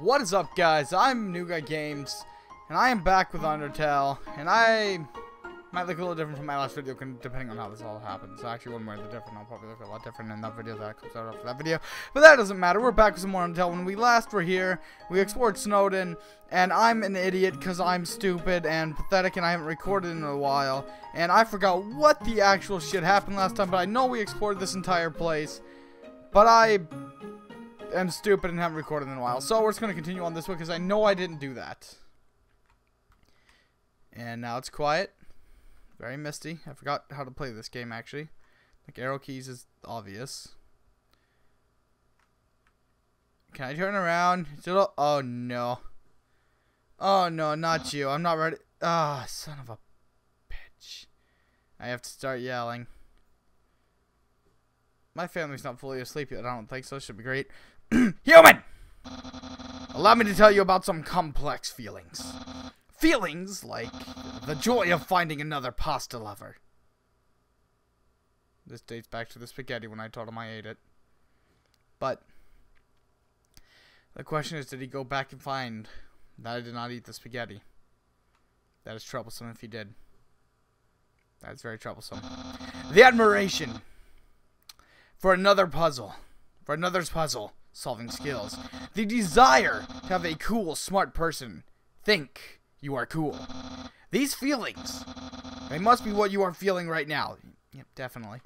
What is up, guys? I'm New Guy Games, and I am back with Undertale, and I might look a little different from my last video, depending on how this all happens. Actually, one way or the different, I'll probably look a lot different in that video that comes out after that video, but that doesn't matter. We're back with some more Undertale. When we last were here, we explored Snowdin, and I'm an idiot because I'm stupid and pathetic, and I haven't recorded in a while, and I forgot what the actual shit happened last time, but I know we explored this entire place, but I am stupid and haven't recorded in a while. So we're just going to continue on this one because I know I didn't do that. And now it's quiet. Very misty. I forgot how to play this game actually. Like arrow keys is obvious. Can I turn around? Oh no. Oh no, not you. I'm not ready. Ah, oh, son of a bitch. I have to start yelling. My family's not fully asleep yet. I don't think so. Should be great. Human! Allow me to tell you about some complex feelings. Feelings like the joy of finding another pasta lover. This dates back to the spaghetti when I told him I ate it. But the question is, did he go back and find that I did not eat the spaghetti? That is troublesome if he did. That's very troublesome. The admiration for another puzzle. For another's puzzle solving skills. The desire to have a cool, smart person think you are cool. These feelings, they must be what you are feeling right now. Yep, definitely.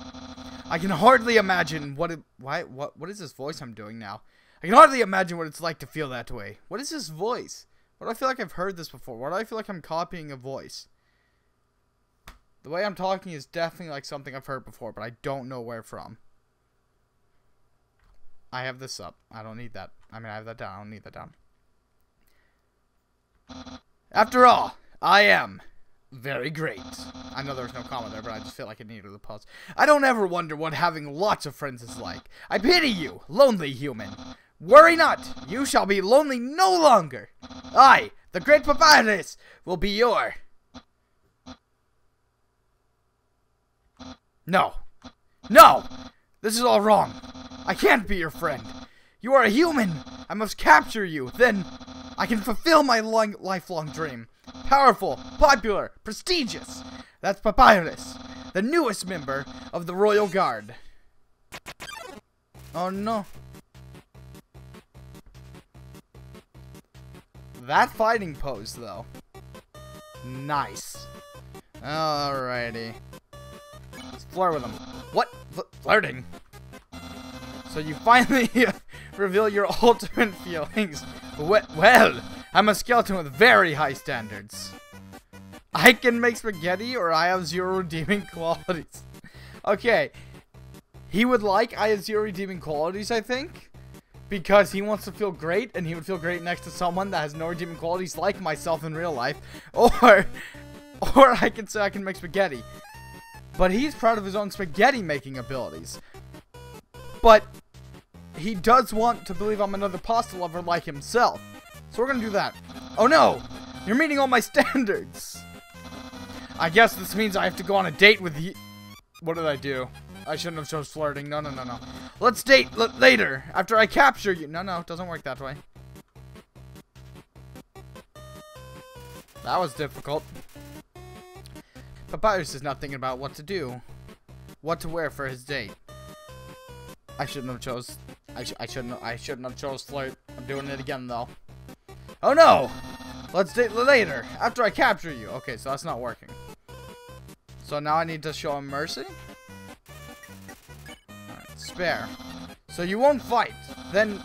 I can hardly imagine what it, why, what, what is this voice I'm doing now? I can hardly imagine what it's like to feel that way. What is this voice? What do I feel like I've heard this before? Why do I feel like I'm copying a voice? The way I'm talking is definitely like something I've heard before, but I don't know where from. I have this up. I don't need that. I mean, I have that down. I don't need that down. After all, I am very great. I know there's no comma there, but I just feel like I needed a pause. I don't ever wonder what having lots of friends is like. I pity you, lonely human. Worry not, you shall be lonely no longer. I, the great Papyrus, will be your... No. No! This is all wrong. I can't be your friend. You are a human. I must capture you. Then I can fulfill my long, lifelong dream. Powerful, popular, prestigious. That's Papyrus, the newest member of the Royal Guard. Oh no. That fighting pose, though. Nice. Alrighty. Let's flirt with him. What? F flirting? So you finally reveal your ultimate feelings. Well, I'm a skeleton with very high standards. I can make spaghetti or I have zero redeeming qualities. okay. He would like I have zero redeeming qualities, I think. Because he wants to feel great, and he would feel great next to someone that has no redeeming qualities like myself in real life. Or, or I can say I can make spaghetti. But he's proud of his own spaghetti making abilities. But he does want to believe I'm another pasta lover like himself. So we're gonna do that. Oh no! You're meeting all my standards! I guess this means I have to go on a date with you. What did I do? I shouldn't have chose flirting. No, no, no, no. Let's date later, after I capture you. No, no, it doesn't work that way. That was difficult. Papyrus is not thinking about what to do. What to wear for his date. I shouldn't have chose I, sh I shouldn't. I shouldn't have chose flirt. I'm doing it again though. Oh no! Let's date later after I capture you. Okay, so that's not working. So now I need to show him mercy. Spare. So you won't fight. Then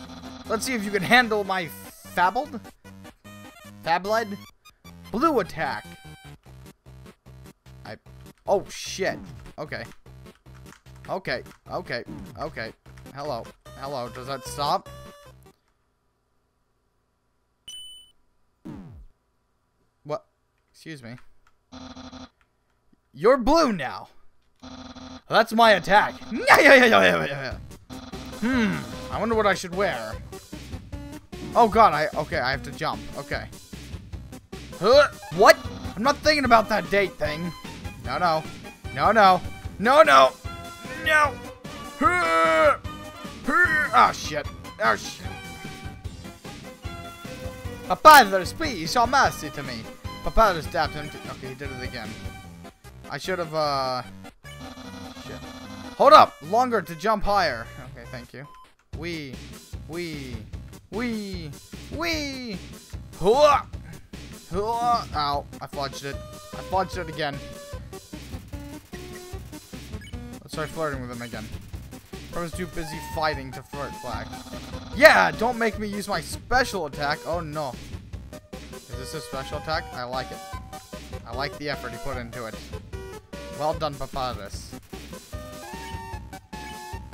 let's see if you can handle my fabled, fabled, blue attack. I. Oh shit. Okay. Okay. Okay. Okay. Hello. Hello, does that stop? What? Excuse me. You're blue now. That's my attack. Hmm. I wonder what I should wear. Oh god, I okay, I have to jump. Okay. Huh, what? I'm not thinking about that date thing. No, no. No, no. No, no. No. Huh. Oh, shit. Oh, shit. Papyrus, please, show mercy to me. Papyrus dapped him. okay, he did it again. I should have, uh... Shit. Hold up! Longer to jump higher. Okay, thank you. We, we, we, we. Hooah! Hooah! Ow, I fudged it. I fudged it again. Let's try flirting with him again. I was too busy fighting to flirt back. Yeah, don't make me use my special attack. Oh no. Is this a special attack? I like it. I like the effort he put into it. Well done, Papyrus.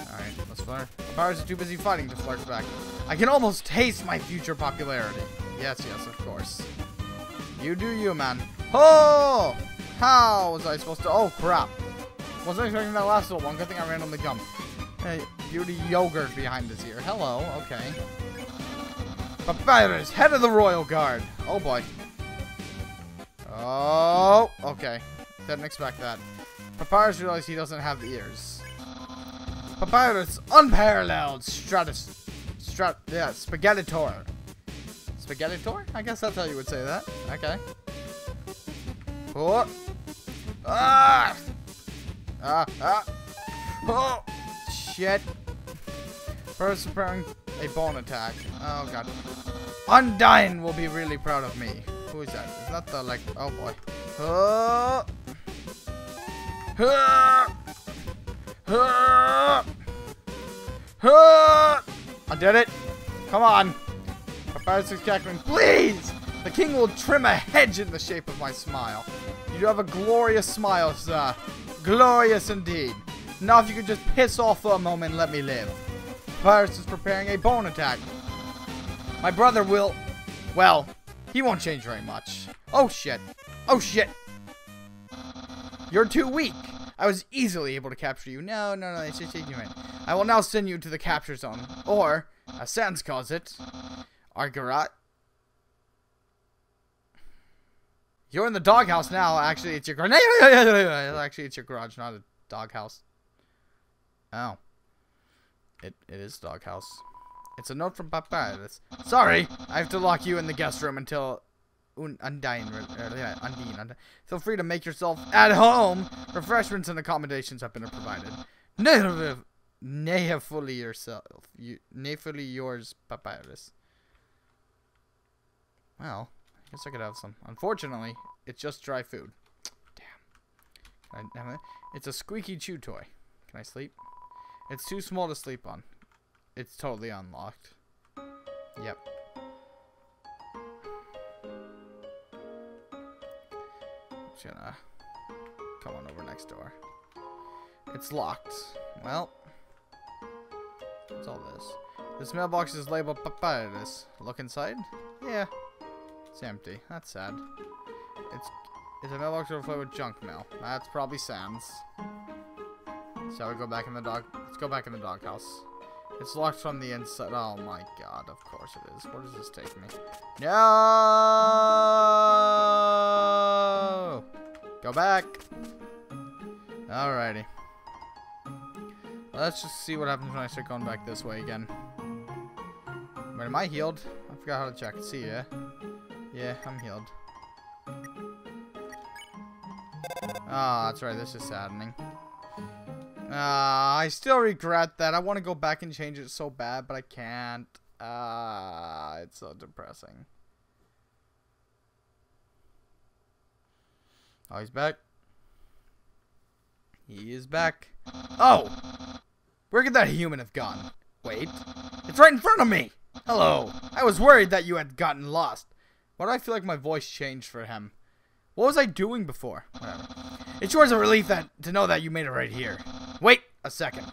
Alright, let's flirt. Papyrus is too busy fighting to flirt back. I can almost taste my future popularity. Yes, yes, of course. You do you, man. Oh! How was I supposed to? Oh, crap. Wasn't expecting that last little one. Good thing I ran on the jump. Hey, beauty yogurt behind his ear. Hello, okay. Papyrus, head of the royal guard. Oh boy. Oh, okay. Didn't expect that. Papyrus realized he doesn't have the ears. Papyrus, unparalleled stratus, strat, yeah, spaghettitor. Spaghettitor? I guess that's how you would say that. Okay. Oh. Ah! Ah, ah. Oh! Shit. First preparing a bone attack. Oh god. Undyne will be really proud of me. Who is that? Is that the like oh boy. Oh. I did it. Come on. Papyrus is cackling. Please! The king will trim a hedge in the shape of my smile. You have a glorious smile, sir. Glorious indeed. Now if you could just piss off for a moment and let me live. Papyrus is preparing a bone attack. My brother will... Well, he won't change very much. Oh shit. Oh shit. You're too weak. I was easily able to capture you. No, no, no, it's just ignorant. I will now send you to the capture zone. Or, as Sans calls it, Argarat. You're in the doghouse now. Actually, it's your. Actually, it's your garage, not a doghouse. Oh. It, it is doghouse. It's a note from Papa. Sorry, I have to lock you in the guest room until un Undyne, uh, yeah, Undine, Undine. Feel free to make yourself at home. Refreshments and accommodations have been provided. Nay, fully yourself. You, nay, fully yours, Papyrus. Well, I guess I could have some. Unfortunately, it's just dry food. Damn. It's a squeaky chew toy. Can I sleep? It's too small to sleep on. It's totally unlocked. Yep. Just gonna come on over next door. It's locked. Well, what's all this? This mailbox is labeled papyrus. Look inside? Yeah. It's empty. That's sad. It's it's a mailbox overflowed with junk mail. That's probably Sans. Shall we go back in the dog? Let's go back in the doghouse. It's locked from the inside. Oh my god, of course it is. Where does this take me? No! Go back. Alrighty. Let's just see what happens when I start going back this way again. Wait, am I healed? I forgot how to check. See ya. Yeah, I'm healed. Ah, oh, that's right. This is saddening. Uh, I still regret that. I want to go back and change it so bad, but I can't. Ah, uh, it's so depressing. Oh, he's back. He is back. Oh! Where could that human have gone? Wait. It's right in front of me! Hello. I was worried that you had gotten lost. Why do I feel like my voice changed for him? What was I doing before? Whatever. It sure is a relief that to know that you made it right here. Wait a second.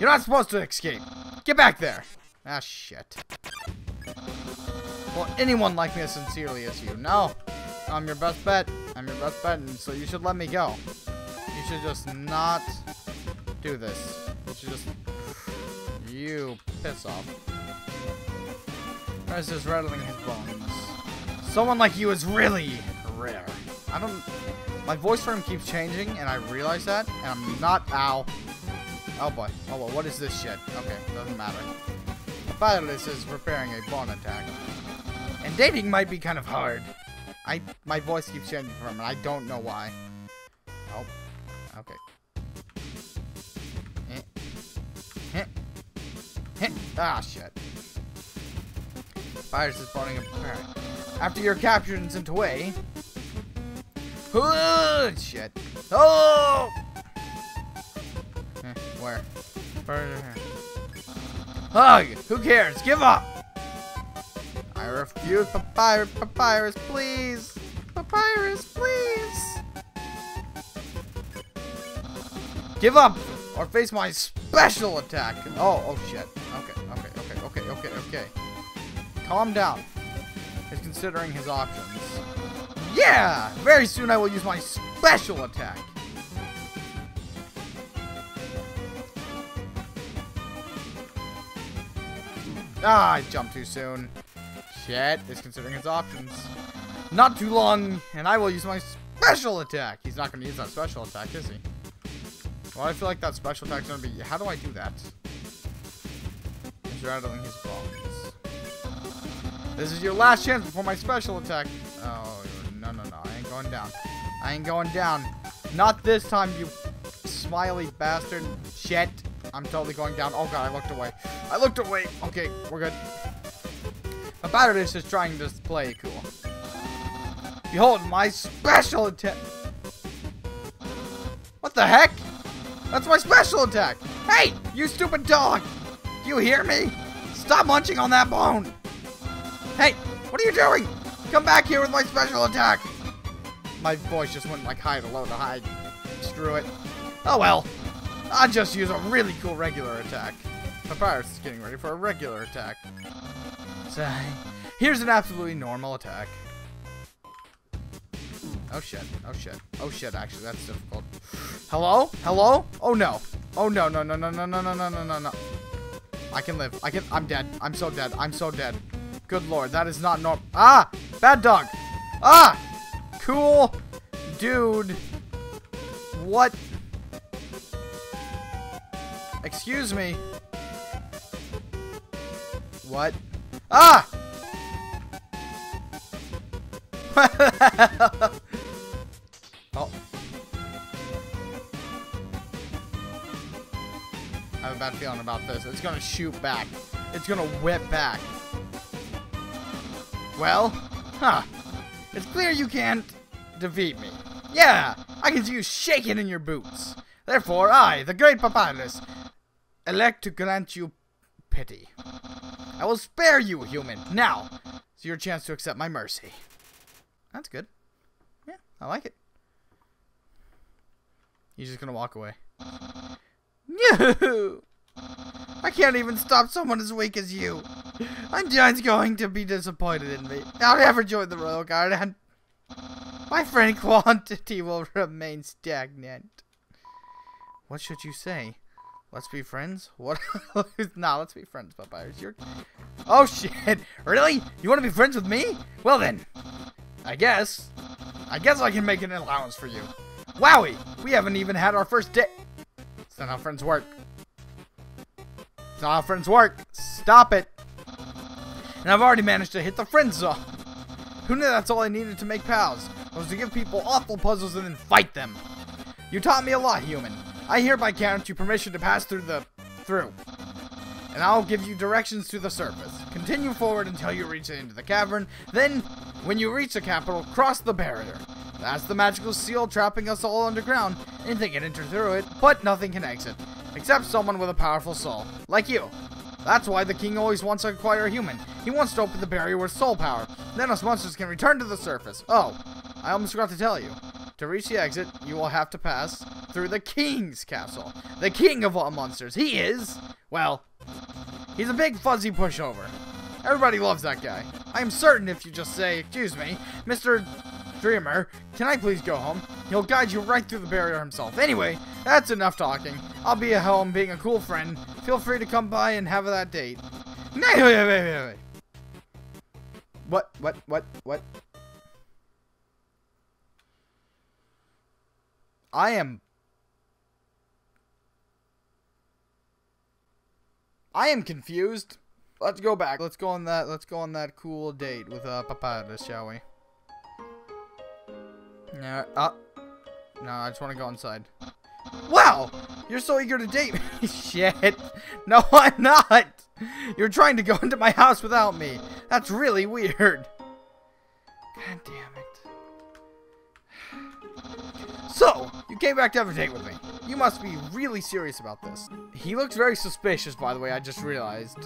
You're not supposed to escape. Get back there. Ah, shit. Well, anyone like me as sincerely as you? No. I'm your best bet. I'm your best bet, and so you should let me go. You should just not do this. You should just... You piss off. Where's just rattling his bones? Someone like you is really rare. I don't... My voice for him keeps changing, and I realize that, and I'm not... Ow. Oh boy. Oh well, what is this shit? Okay, doesn't matter. Papyrus is preparing a bone attack. And dating might be kind of hard. I my voice keeps changing from it. I don't know why. Oh, okay. Eh. Eh. Eh. Ah, shit. Virus is spawning apart. After you're captured and sent away. Oh, shit. Oh! Eh, where? Where? Hug! Who cares? Give up! I refuse papyrus, papyrus, please! Papyrus, please! Give up! Or face my special attack! Oh, oh shit. Okay, okay, okay, okay, okay, okay. Calm down. He's considering his options. Yeah! Very soon I will use my special attack. Ah, I jumped too soon. Shit, is considering his options. Not too long, and I will use my special attack. He's not going to use that special attack, is he? Well, I feel like that special attack's going to be... How do I do that? He's rattling his bones. This is your last chance before my special attack. Oh, no, no, no. I ain't going down. I ain't going down. Not this time, you smiley bastard. Shit. I'm totally going down. Oh, God, I looked away. I looked away. Okay, we're good. Papyrus is just trying to play cool. Behold, my special attack. What the heck? That's my special attack. Hey, you stupid dog. Do you hear me? Stop munching on that bone. Hey, what are you doing? Come back here with my special attack. My voice just went like high to low to high. Screw it. Oh well. I'll just use a really cool regular attack. Papyrus is getting ready for a regular attack. So, here's an absolutely normal attack. Oh shit, oh shit, oh shit, actually, that's difficult. Hello? Hello? Oh no. Oh no, no, no, no, no, no, no, no, no, no. I can live. I can, I'm dead. I'm so dead. I'm so dead. Good lord, that is not normal. Ah! Bad dog! Ah! Cool! Dude. What? Excuse me. What? Ah! oh. I have a bad feeling about this. It's gonna shoot back. It's gonna whip back. Well, huh. It's clear you can't defeat me. Yeah, I can see you shaking in your boots. Therefore, I, the great Papyrus, elect to grant you pity. I will spare you, human. Now, it's your chance to accept my mercy. That's good. Yeah, I like it. He's just gonna walk away. No! I can't even stop someone as weak as you. I'm just going to be disappointed in me. I'll never join the Royal Guard, and my friend quantity will remain stagnant. What should you say? Let's be friends? What? nah, let's be friends, Papyrus. You're... Oh, shit. Really? You want to be friends with me? Well, then. I guess. I guess I can make an allowance for you. Wowie! We haven't even had our first date. It's not how friends work. It's not how friends work. Stop it. And I've already managed to hit the friend zone. Who knew that's all I needed to make pals? Was to give people awful puzzles and then fight them. You taught me a lot, human. I hereby grant you permission to pass through the... through. And I'll give you directions to the surface. Continue forward until you reach the end of the cavern. Then, when you reach the capital, cross the barrier. That's the magical seal trapping us all underground. Anything can enter through it, but nothing can exit. Except someone with a powerful soul. Like you. That's why the king always wants to acquire a human. He wants to open the barrier with soul power. Then us monsters can return to the surface. Oh, I almost forgot to tell you. To reach the exit, you will have to pass through the king's castle. The king of all monsters. He is, well, he's a big fuzzy pushover. Everybody loves that guy. I am certain if you just say, excuse me, Mr. Dreemurr, can I please go home? He'll guide you right through the barrier himself. Anyway, that's enough talking. I'll be at home being a cool friend. Feel free to come by and have that date. What, what, what, what? I am I am confused. Let's go back. Let's go on that. Let's go on that cool date with uh, Papyrus, shall we? No, uh, no, I just want to go inside. Wow, you're so eager to date me. Shit. No, I'm not. You're trying to go into my house without me. That's really weird. God damn it. So, you came back to have a date with me. You must be really serious about this. He looks very suspicious, by the way, I just realized.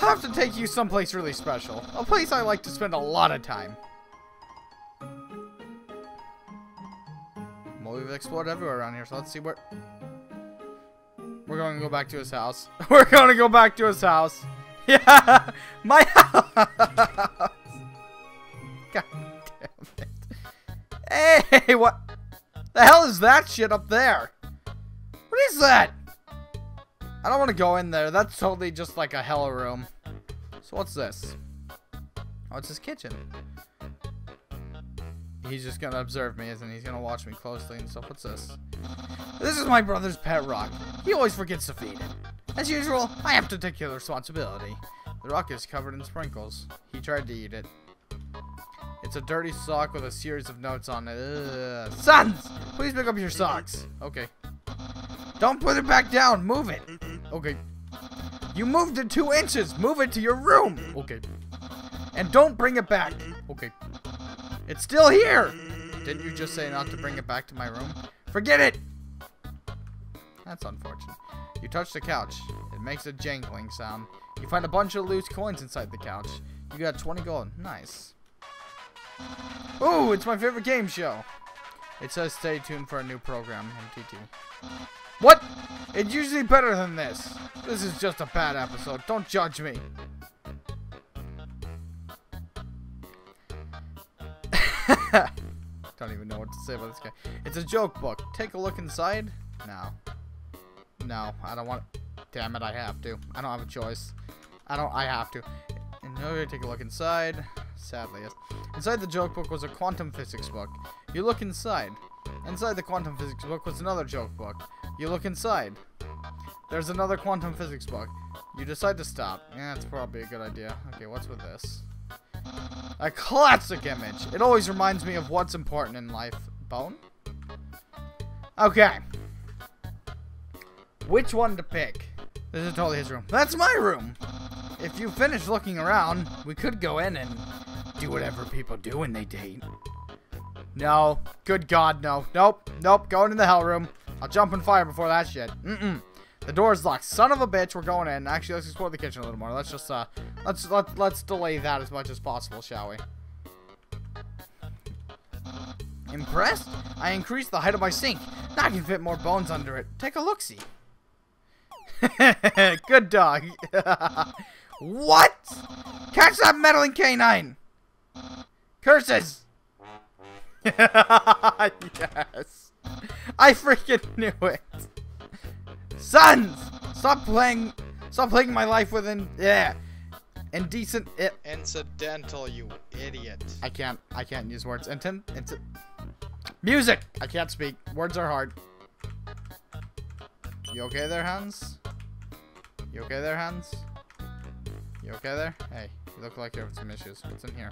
I'll have to take you someplace really special. A place I like to spend a lot of time. We've explored everywhere around here, so let's see where... We're going to go back to his house. We're going to go back to his house. Yeah! My house! God damn it. Hey, what? The hell is that shit up there? What is that? I don't want to go in there. That's totally just like a hella room. So what's this? Oh, it's his kitchen. He's just gonna observe me, isn't he? He's gonna watch me closely and stuff. What's this? This is my brother's pet rock. He always forgets to feed it. As usual, I have to take responsibility. The rock is covered in sprinkles. He tried to eat it. It's a dirty sock with a series of notes on it. Ugh. Sans! Please pick up your socks. Okay. Don't put it back down. Move it. Okay. You moved it two inches. Move it to your room. Okay. And don't bring it back. Okay. It's still here. Didn't you just say not to bring it back to my room? Forget it. That's unfortunate. You touch the couch. It makes a jangling sound. You find a bunch of loose coins inside the couch. You got 20 gold. Nice. Oh, it's my favorite game show. It says stay tuned for a new program, MTT. What? It's usually better than this. This is just a bad episode. Don't judge me. Don't even know what to say about this guy. It's a joke book. Take a look inside. No. No, I don't want. Damn it, I have to. I don't have a choice. I don't. I have to. To take a look inside. Sadly, yes. Inside the joke book was a quantum physics book. You look inside. Inside the quantum physics book was another joke book. You look inside. There's another quantum physics book. You decide to stop. Yeah, that's probably a good idea. Okay, what's with this? A classic image. It always reminds me of what's important in life. Bone? Okay. Which one to pick? This is totally his room. That's my room! If you finish looking around, we could go in and do whatever people do when they date. No. Good God, no. Nope. Nope. Going in the hell room. I'll jump in fire before that shit. Mm-mm. The door's locked. Son of a bitch, we're going in. Actually, let's explore the kitchen a little more. Let's just, uh, let's, let, let's delay that as much as possible, shall we? Impressed? I increased the height of my sink. Now I can fit more bones under it. Take a look-see. Good dog. what? Catch that meddling canine! Curses! yes. I freaking knew it. Sans! Stop playing Stop playing my life within yeah. Indecent it Incidental, you idiot. I can't I can't use words. Intent intent Music! I can't speak. Words are hard. You okay there, Hans? You okay there, Hans? You okay there? Hey, you look like you have some issues. What's in here?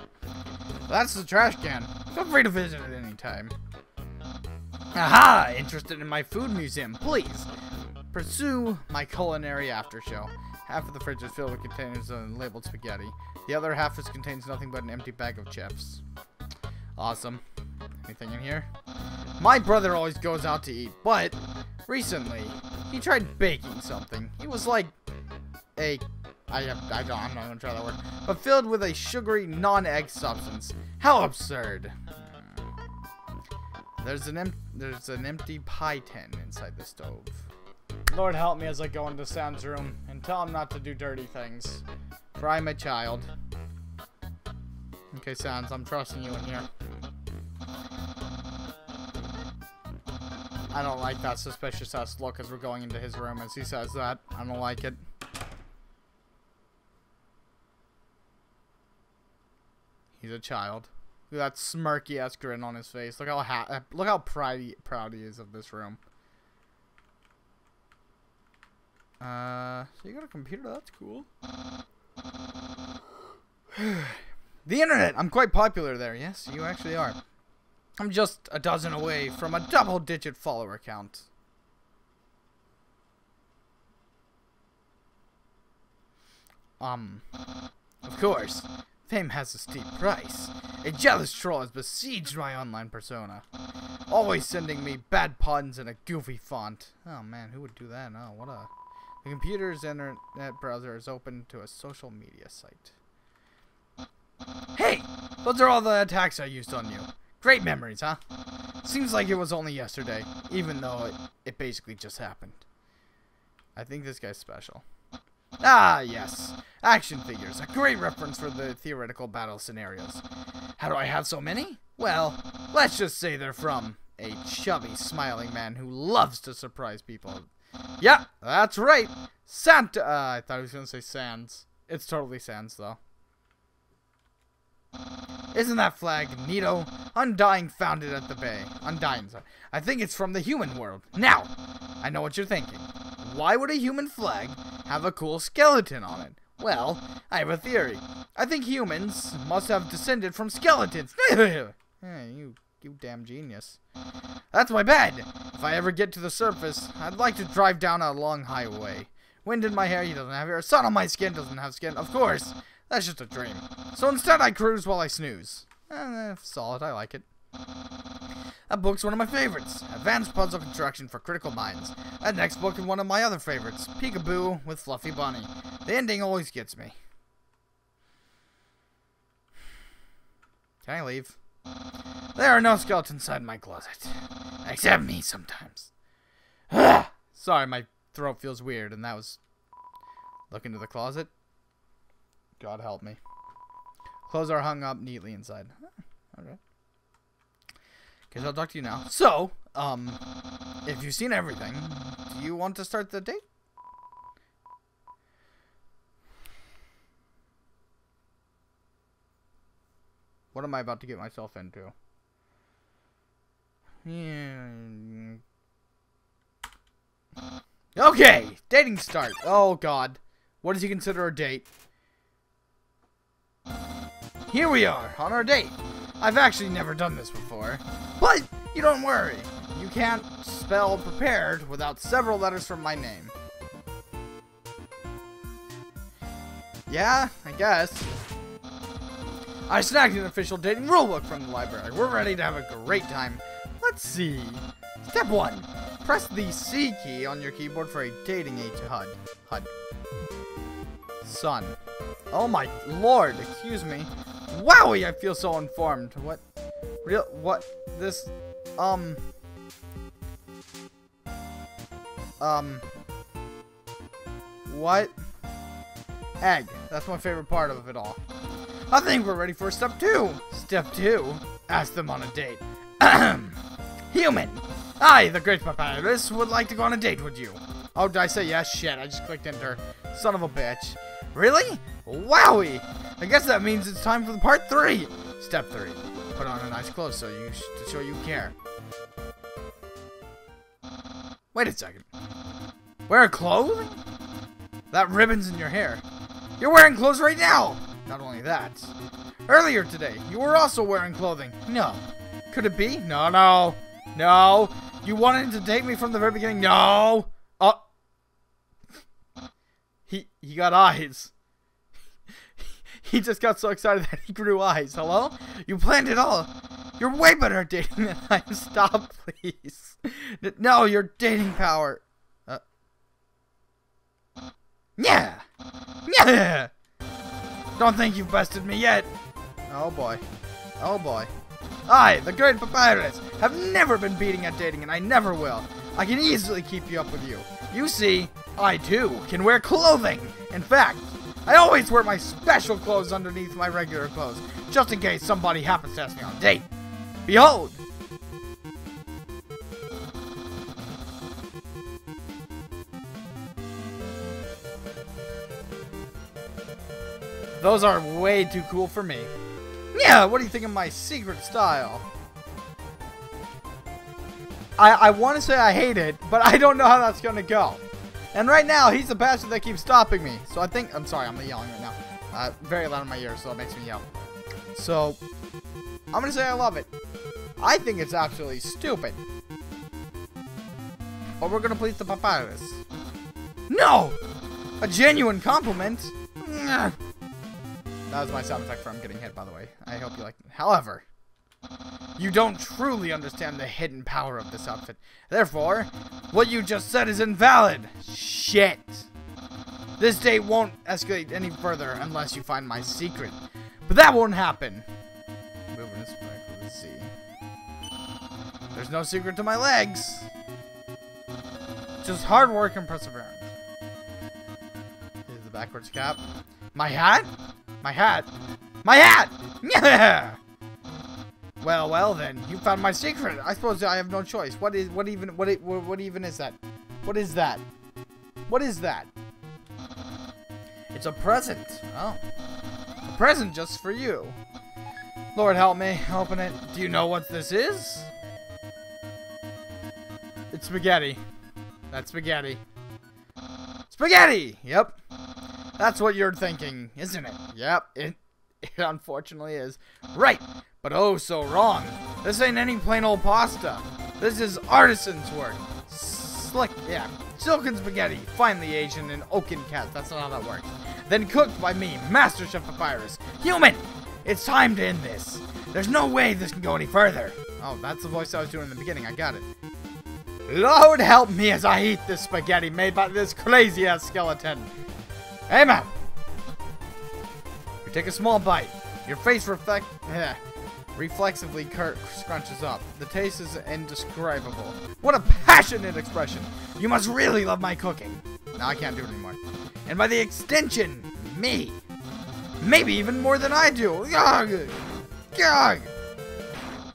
That's the trash can. Feel free to visit at any time. Aha! Interested in my food museum? Please pursue my culinary after show. Half of the fridge is filled with containers of labeled spaghetti. The other half is contains nothing but an empty bag of chips. Awesome. Anything in here? My brother always goes out to eat, but recently he tried baking something. He was like a I have I don't I'm not gonna try that word. But filled with a sugary non-egg substance. How absurd. There's an em there's an empty pie tin inside the stove. Lord help me as I go into Sam's room and tell him not to do dirty things. For I'm a child. Okay, Sans, I'm trusting you in here. I don't like that suspicious ass look as we're going into his room as he says that. I don't like it. He's a child. Look at that smirky ass grin on his face. Look how ha look how proud he, proud he is of this room. Uh, so you got a computer? That's cool. the internet! I'm quite popular there. Yes, you actually are. I'm just a dozen away from a double-digit follower count. Um, of course, fame has a steep price. A jealous troll has besieged my online persona. Always sending me bad puns in a goofy font. Oh man, who would do that? Oh, what a... The computer's internet browser is open to a social media site. Hey! Those are all the attacks I used on you. Great memories, huh? Seems like it was only yesterday, even though it, it basically just happened. I think this guy's special. Ah, yes. Action figures. A great reference for the theoretical battle scenarios. How do I have so many? Well, let's just say they're from a chubby, smiling man who loves to surprise people. Yeah, that's right. Santa. Uh, I thought I was going to say Sans. It's totally Sans, though. Isn't that flag neato? Undying found it at the bay. Undying, sorry. I think it's from the human world. Now, I know what you're thinking. Why would a human flag have a cool skeleton on it? Well, I have a theory. I think humans must have descended from skeletons. you, you damn genius. That's my bed. If I ever get to the surface, I'd like to drive down a long highway. Wind in my hair, he doesn't have hair. Sun on my skin, doesn't have skin. Of course, that's just a dream. So instead, I cruise while I snooze. Eh, solid, I like it. That book's one of my favorites. Advanced Puzzle Construction for Critical Minds. That next book is one of my other favorites. Peekaboo with Fluffy Bunny. The ending always gets me. Can I leave? There are no skeletons inside my closet. Except me sometimes. Ugh! Sorry, my throat feels weird, and that was... Look into the closet. God help me. Clothes are hung up neatly inside. Okay. Guess I'll talk to you now. So, um, if you've seen everything, do you want to start the date? What am I about to get myself into? Yeah. Okay, dating start. Oh god. What does he consider a date? Here we are, on our date. I've actually never done this before. But, you don't worry. You can't spell prepared without several letters from my name. Yeah, I guess. I snagged an official dating rulebook from the library. We're ready to have a great time. Let's see. Step 1. Press the C key on your keyboard for a dating age HUD. HUD. Son. Oh my lord, excuse me. Wowie, I feel so informed. What? Real? What? This? Um. Um. What? Egg. That's my favorite part of it all. I think we're ready for step two. Step two. Ask them on a date. Human. I, the great papyrus, would like to go on a date with you. Oh, did I say yes? Shit, I just clicked enter. Son of a bitch. Really? Wowie! I guess that means it's time for the part three. Step three. Put on a nice clothes so you to show you care. Wait a second. Wear clothes? That ribbon's in your hair. You're wearing clothes right now! Not only that. Earlier today, you were also wearing clothing. No. Could it be? No, no. No. You wanted to date me from the very beginning? No. Oh. He, he got eyes. He just got so excited that he grew eyes. Hello? You planned it all. You're way better at dating than I am. Stop, please. No, your dating power. Uh. Yeah. Yeah. Don't think you've bested me yet. Oh boy. Oh boy. I, the great papyrus, have never been beating at dating and I never will. I can easily keep you up with you. You see, I too can wear clothing. In fact, I always wear my special clothes underneath my regular clothes, just in case somebody happens to ask me on a date. Behold! Those are way too cool for me. Yeah, what do you think of my secret style? I, I want to say I hate it, but I don't know how that's going to go. And right now, he's the bastard that keeps stopping me. So I think, I'm sorry, I'm yelling right now. Uh, very loud in my ears, so it makes me yell. So, I'm gonna say I love it. I think it's absolutely stupid. But we're gonna please the papyrus. No! A genuine compliment? That was my sound effect from getting hit, by the way. I hope you uh-huh. like it. However, you don't truly understand the hidden power of this outfit. Therefore, what you just said is invalid. Shit. This day won't escalate any further unless you find my secret. But that won't happen. Moving this back, let's see. There's no secret to my legs. Just hard work and perseverance. Here's the backwards cap. My hat? My hat? My hat! Yeah! Well, well then, you found my secret. I suppose I have no choice. What is, what even, what, what, what even is that? What is that? What is that? It's a present. Oh. A present just for you. Lord help me, open it. Do you know what this is? It's spaghetti. That's spaghetti. Spaghetti! Yep. That's what you're thinking, isn't it? Yep, it, it unfortunately is. Right, but oh so wrong. This ain't any plain old pasta. This is artisan's work. Slick, yeah. Silken spaghetti, finely aged in an oaken cast. That's not how that works. Then cooked by me, Master Chef Papyrus. Human! It's time to end this. There's no way this can go any further. Oh, that's the voice I was doing in the beginning. I got it. Lord help me as I eat this spaghetti made by this crazy ass skeleton. Hey man! You take a small bite. Your face reflect, eh, reflexively Kurt scrunches up. The taste is indescribable. What a passionate expression! You must really love my cooking. Now I can't do it anymore. And by the extension, me. Maybe even more than I do. Gah! Gah!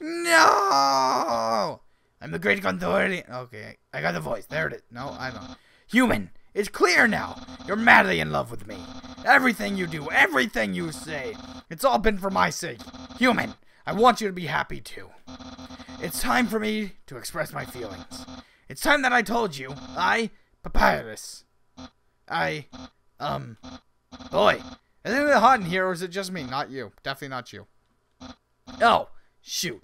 No! I'm the great authority. Okay, I got the voice. There it is. No, I don't. Human, it's clear now. You're madly in love with me. Everything you do, everything you say, it's all been for my sake. Human, I want you to be happy too. It's time for me to express my feelings. It's time that I told you. I, Papyrus. I, um, boy, is it hot in here or is it just me? Not you. Definitely not you. Oh, shoot.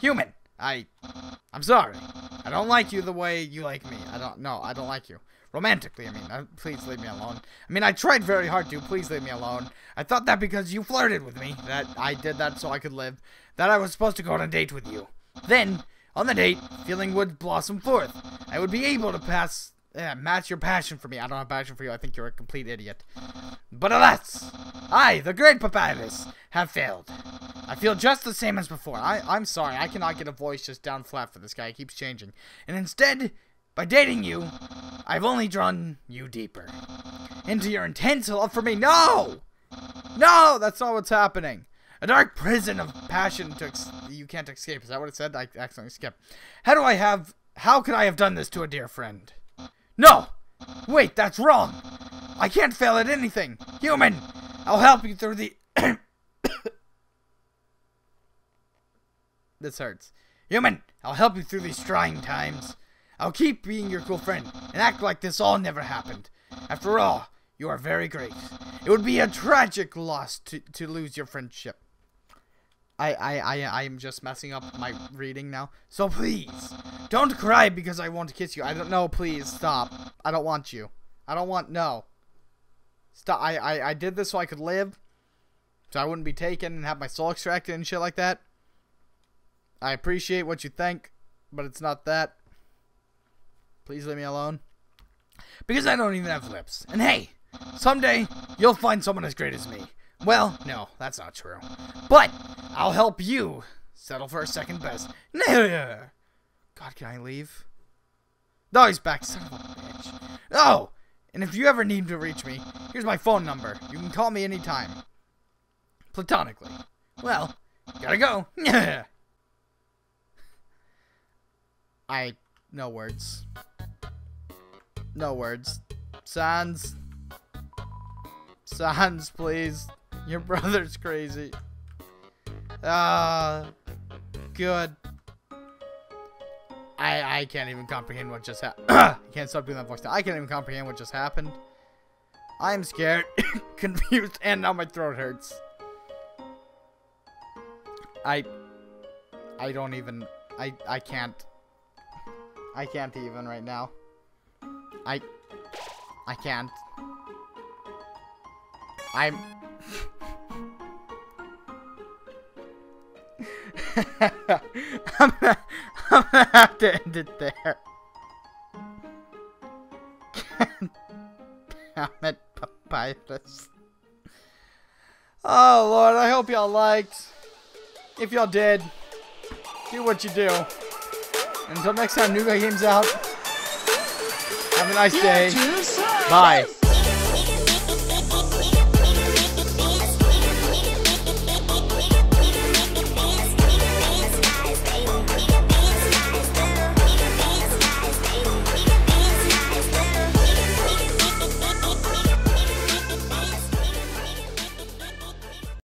Human, I, I'm sorry. I don't like you the way you like me. I don't, no, I don't like you. Romantically, I mean. Uh, please leave me alone. I mean, I tried very hard to. Please leave me alone. I thought that because you flirted with me, that I did that so I could live, that I was supposed to go on a date with you. Then, on the date, feeling would blossom forth. I would be able to pass, uh, match your passion for me. I don't have passion for you. I think you're a complete idiot. But alas, I, the great Papyrus, have failed. I feel just the same as before. I, I'm sorry. I cannot get a voice just down flat for this guy. He keeps changing. And instead, by dating you, I've only drawn you deeper. Into your intense love for me. No! No! That's not what's happening. A dark prison of passion to you can't escape. Is that what it said? I accidentally skipped. How do I have... How could I have done this to a dear friend? No! Wait, that's wrong! I can't fail at anything! Human! I'll help you through the... this hurts. Human! I'll help you through these trying times. I'll keep being your cool friend and act like this all never happened. After all, you are very great. It would be a tragic loss to, to lose your friendship. I, I, I, I am just messing up my reading now. So please, don't cry because I want to kiss you. I don't know, please, stop. I don't want you. I don't want, no. Stop, I, I, I did this so I could live. So I wouldn't be taken and have my soul extracted and shit like that. I appreciate what you think, but it's not that. Please leave me alone. Because I don't even have lips. And hey, someday you'll find someone as great as me. Well, no, that's not true. But I'll help you settle for a second best. God, can I leave? No, he's back, son of a bitch. Oh, and if you ever need to reach me, here's my phone number. You can call me anytime. Platonically. Well, gotta go. I, no words. No words. Sans. Sans, please. Your brother's crazy. Ah. Good. I I can't even comprehend what just happened. Can't stop doing that voice now. I can't even comprehend what just happened. I'm scared, confused, and now my throat hurts. I I don't even I I can't I can't even right now. I I can't. I'm I'm, gonna, I'm gonna have to end it there. Damn it, Papyrus. Oh, Lord, I hope y'all liked. If y'all did, do what you do. Until next time, New Guy Games out. Have a nice day. Bye.